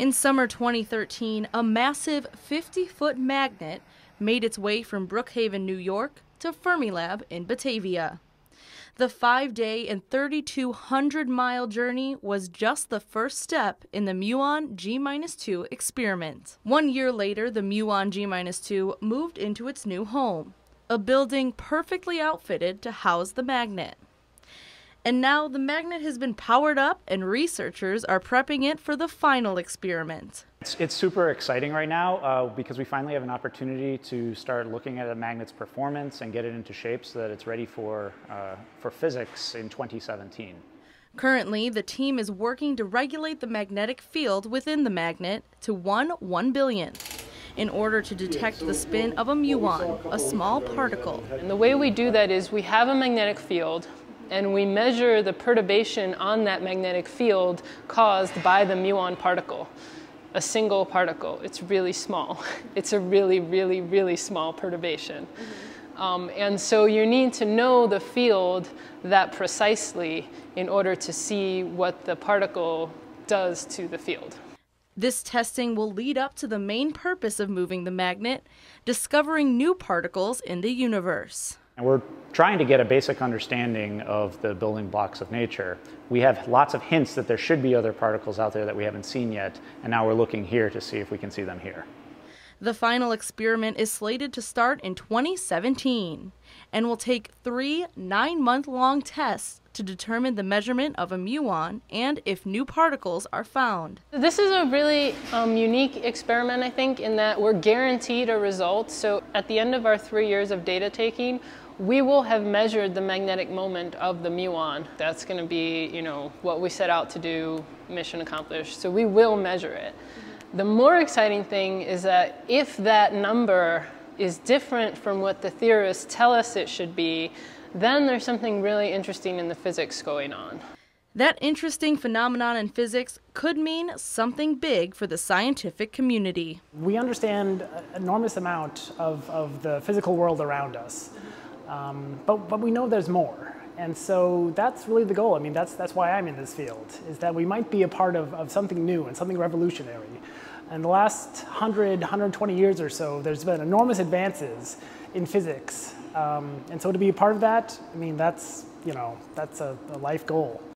In summer 2013, a massive 50 foot magnet made its way from Brookhaven, New York to Fermilab in Batavia. The five day and 3,200 mile journey was just the first step in the Muon G 2 experiment. One year later, the Muon G 2 moved into its new home, a building perfectly outfitted to house the magnet. And now the magnet has been powered up, and researchers are prepping it for the final experiment. It's, it's super exciting right now uh, because we finally have an opportunity to start looking at a magnet's performance and get it into shape so that it's ready for, uh, for physics in 2017. Currently, the team is working to regulate the magnetic field within the magnet to 1 1 billionth in order to detect the spin of a muon, a small particle. And the way we do that is we have a magnetic field and we measure the perturbation on that magnetic field caused by the muon particle. A single particle. It's really small. It's a really, really, really small perturbation. Mm-hmm. Um, and so you need to know the field that precisely in order to see what the particle does to the field. This testing will lead up to the main purpose of moving the magnet, discovering new particles in the universe. And we're trying to get a basic understanding of the building blocks of nature. We have lots of hints that there should be other particles out there that we haven't seen yet, and now we're looking here to see if we can see them here. The final experiment is slated to start in 2017 and will take three nine month long tests to determine the measurement of a muon and if new particles are found. This is a really um, unique experiment, I think, in that we're guaranteed a result. So at the end of our three years of data taking, we will have measured the magnetic moment of the muon. That's going to be, you know, what we set out to do, mission accomplished. So we will measure it. The more exciting thing is that if that number is different from what the theorists tell us it should be, then there's something really interesting in the physics going on. That interesting phenomenon in physics could mean something big for the scientific community. We understand an enormous amount of, of the physical world around us. Um, but, but we know there's more. And so that's really the goal. I mean, that's, that's why I'm in this field, is that we might be a part of, of something new and something revolutionary. In the last 100, 120 years or so, there's been enormous advances in physics. Um, and so to be a part of that, I mean, that's, you know, that's a, a life goal.